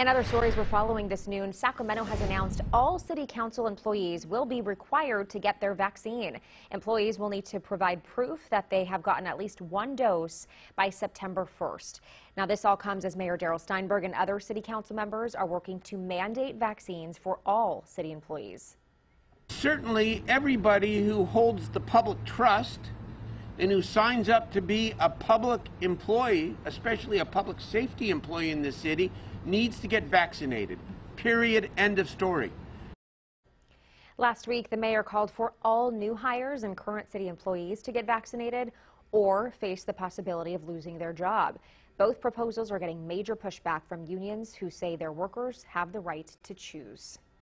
And other stories we're following this noon, Sacramento has announced all city council employees will be required to get their vaccine. Employees will need to provide proof that they have gotten at least one dose by September 1st. Now, this all comes as Mayor Darrell Steinberg and other city council members are working to mandate vaccines for all city employees. Certainly, everybody who holds the public trust and who signs up to be a public employee, especially a public safety employee in this city, needs to get vaccinated. Period. End of story. Last week, the mayor called for all new hires and current city employees to get vaccinated or face the possibility of losing their job. Both proposals are getting major pushback from unions who say their workers have the right to choose.